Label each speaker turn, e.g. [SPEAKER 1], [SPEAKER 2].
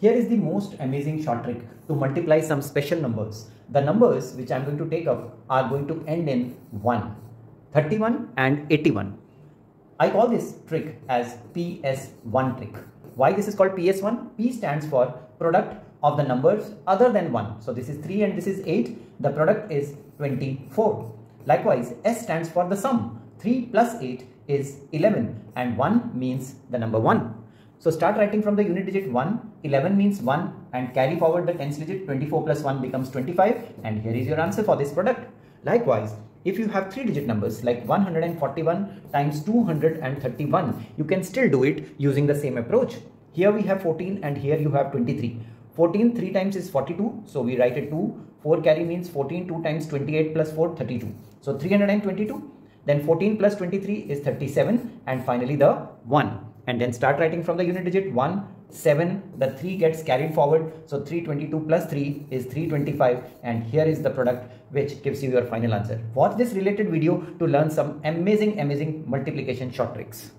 [SPEAKER 1] Here is the most amazing short trick to multiply some special numbers. The numbers which I am going to take up are going to end in 1, 31 and 81. I call this trick as PS1 trick. Why this is called PS1? P stands for product of the numbers other than 1. So this is 3 and this is 8. The product is 24. Likewise, S stands for the sum. 3 plus 8 is 11 and 1 means the number 1. So start writing from the unit digit 1, 11 means 1 and carry forward the tens digit 24 plus 1 becomes 25 and here is your answer for this product. Likewise, if you have 3 digit numbers like 141 times 231, you can still do it using the same approach. Here we have 14 and here you have 23. 14 3 times is 42 so we write it 2. 4 carry means 14 2 times 28 plus 4 32. So 322 then 14 plus 23 is 37 and finally the 1 and then start writing from the unit digit 1 7 the 3 gets carried forward. So 322 plus 3 is 325 and here is the product which gives you your final answer. Watch this related video to learn some amazing amazing multiplication short tricks